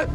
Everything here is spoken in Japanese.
あっ